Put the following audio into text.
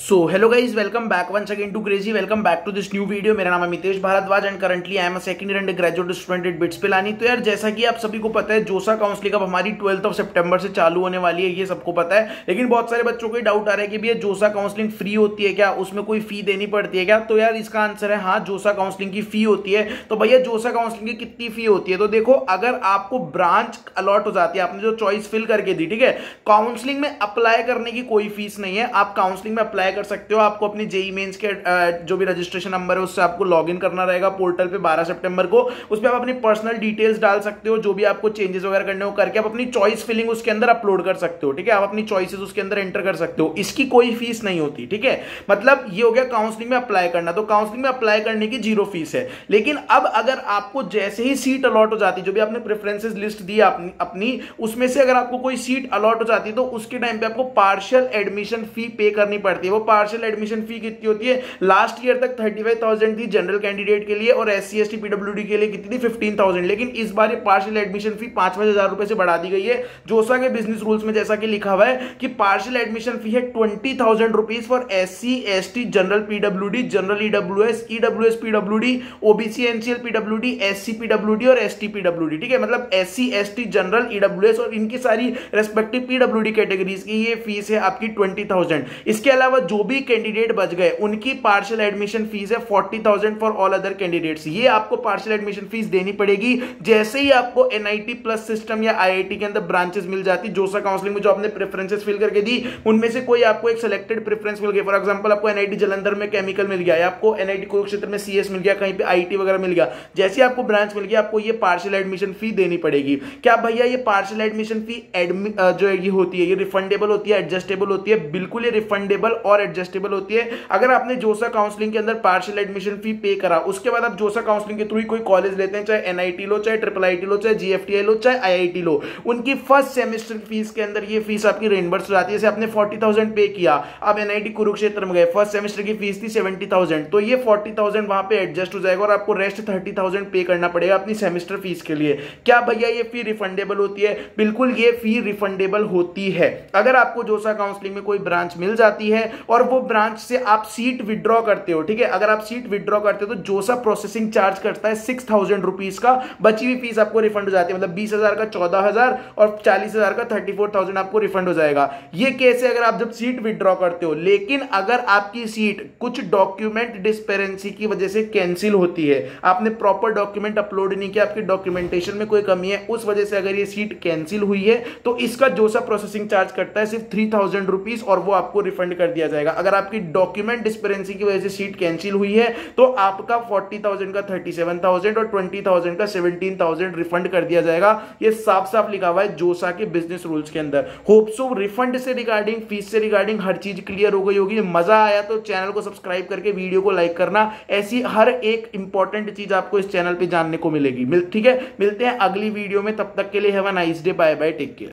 So hello guys welcome back once again to crazy welcome back to this new video मेरा नाम है Mitesh Bhardwaj and currently I am second year graduate student at BITS Pilani तो यार, जैसा कि आप सभी को पता है, जोसा काउंसलिंग अब हमारी ट्वेल्थ ऑफ़ सितंबर से चालू होने वाली है, ये सबको पता है। लेकिन बहुत सारे बच्चों को डाउट आ रहा है कि भैया, जोसा काउंसलिंग फ्री होती है क्या? उसमें कोई फ़ी देनी पड़ती है क्या? तो यार, इसका आंसर है हाँ जोसा काउंसलिंग की फ़ी होती है। तो भैया, जोसा काउंसलिंग की कितनी फ़ी होती है? तो देखो, अगर आपको ब्रांच अलॉट हो जाती है, आपने जो चॉइस फिल करके दी, ठीक है? काउंसलिंग में अप्लाई करने की कोई फ़ीस नहीं है। आप काउंसलिंग में अप्लाई कर सकते हो। आपको अपनी जेई मेन्स के जो भी रजिस्ट्रेशन नंबर है, उससे आपको लॉग करना रहेगा पोर्टल पे 12 सितंबर को। उस पर आप अपनी पर्सनल डिटेल्स डाल सकते हो, जो भी आपको चेंजेस वगैरह करने हो करके आप अपनी चॉइस फिलिंग उसके अंदर अपलोड कर सकते हो, ठीक है? आप अपनी चॉइसेस उसके अंदर एंटर कर सकते हो। इसकी कोई फ़ीस नहीं होती, ठीक है? मतलब ये हो गया काउंसलिंग में अप्लाई करना। तो काउंसलिंग में अप्लाई करने की ज़ीरो फ़ीस है। लेकिन अब अगर आपको जैसे ही सीट अलॉट हो जाती, जो भी आपने प्रेफरेंसेस लिस्ट दी अपनी, उसमें से अगर आपको कोई सीट अलॉट हो जाती तो उसके टाइम पे आपको पार्शियल एडमिशन फ़ी पे करनी पड़ती है। वो पार्शियल एडमिशन फ़ी कितनी होती है? लास्ट ईयर तक थर्टी फाइव थाउज़ेंड थी जनरल कैंडिडेट के लिए और S C S T PW के लिए कितनी थी? फिफ्टीन थाउज़ेंड लेकिन इस बार ये पार्शियल एडमिशन फ़ी पाँच पाँच हज़ार रुपए से बढ़ा दी गई है। जोसा के बिज़नेस रूल्स में जैसा कि लिखा हुआ है कि पार्शियल एडमिशन फ़ी है twenty thousand rupees for S C S T general PW D general EW S EW S PW D OBC NCL PW D S C PW D और S T PW D ठीक है? मतलब S C S T general EW S और इनकी सारी respective PW D categories की ये fees है आपकी ट्वेंटी थाउज़ेंड इसके अलावा जो भी कैंडिडेट बच गए, उनकी पार्शियल एडमिशन फ़ीस है forty thousand for all other candidates ये आपको पार्शियल एडमिशन फ़ीस देनी पड़ेगी। जैसे ही आपको एनआईटी प्लस सिस्टम या आईआईटी के अंदर ब्रांचेस मिल जाती जोसा काउंसलिंग में जो आपने प्रेफरेंसेस फिल करके दी। उनमें से कोई आपको एक सिलेक्टेड प्रेफरेंस मिल गया। फॉर एग्ज़ाम्पल आपको एनआईटी जलंधर में केमिकल मिल गया, या आपको एनआईटी कुरुक्षेत्र में सीएस मिल गया, कहीं पे आईटी वगैरह मिल गया। जैसे आपको ब्रांच मिल गया, आपको ये पार्शियल एडमिशन फ़ी देनी पड़ेगी। क्या भैया ये पार्शियल एडमिशन फ़ी जो ये होती है, ये रिफंडेबल होती है एडजस्टेबल होती है? बिल्कुल ये रिफंडेबल और एडजस्टेबल होती है। अगर आपने जोसा काउंसलिंग के अंदर पार्शियल एडमिशन फ़ी पे करा, उसके बाद आप जोसा काउंसलिंग के थ्रू कोई कॉलेज लेते हैं, चाहे एनआईटी लो, चाहे ट्रिपल आईटी लो, चाहे जीएफटीआई लो, चाहे आईआईटी लो, उनकी फ़र्स्ट सेमेस्टर फ़ीस के अंदर ये फ़ीस आपकी रेनबर्स हो जाती है। जैसे आपने फोर्टी थाउज़ेंड पे किया अब एनआईटी कुरुक्षेत्र में गए फ़र्स्ट सेमेस्टर की फ़ीस थी सेवेंटी थाउज़ेंड तो ये फोर्टी थाउज़ेंड वहाँ पे एडजस्ट हो जाएगा और आपको रेस्ट थर्टी थाउज़ेंड पे करना पड़ेगा अपनी सेमेस्टर फ़ीस के लिए। क्या भैया ये फ़ी रिफंडेबल होती है? बिल्कुल, ये फ़ी रिफंडेबल होती है। अगर आपको जोसा काउंसलिंग में कोई ब्रांच मिल जाती है और वो ब्रांच से आप सीट विड्रॉ करते हो, ठीक है? अगर आप सीट विड्रॉ करते हो तो जोसा प्रोसेसिंग चार्ज करता है सिक्स थाउज़ेंड रुपीज़ का। बची हुई फ़ीस आपको रिफंड हो जाती है मतलब बीस हज़ार का चौदह हज़ार और चालीस हज़ार का थर्टी फोर थाउज़ेंड आपको रिफंड हो जाएगा। ये केस है अगर आप जब सीट विड्रॉ करते हो, लेकिन अगर आपकी सीट कुछ डॉक्यूमेंट डिस्पेरेंसी की वजह से कैंसिल होती है, आपने प्रॉपर डॉक्यूमेंट अपलोड नहीं किया, आपकी डॉक्यूमेंटेशन में कोई कमी है, उस वजह से अगर ये सीट कैंसिल हुई है तो इसका जोसा प्रोसेसिंग चार्ज करता है सिर्फ़ थ्री थाउज़ेंड रुपीज़ और वो आपको रिफंड कर दिया जाएगा। अगर आपकी डॉक्यूमेंट डिस्पेरेंसी की वजह से सीट कैंसिल हुई है तो आपका फोर्टी थाउज़ेंड का थर्टी सेवन थाउज़ेंड और ट्वेंटी थाउज़ेंड का सेवनटीन थाउज़ेंड रिफंड कर दिया जाएगा। ये साफ़ साफ़ लिखा हुआ है जोसा के बिज़नेस रूल्स के अंदर। होप सो रिफंड से रिगार्डिंग फ़ीस से रिगार्डिंग हर चीज़ क्लियर हो गई होगी। मज़ा आया तो चैनल को सब्सक्राइब करके वीडियो को लाइक करना। ऐसी हर एक इंपॉर्टेंट चीज़ आपको इस चैनल पे जानने को मिलेगी। ठीक है? मिलते हैं अगली वीडियो में। तब तक के लिए have a nice day bye bye take care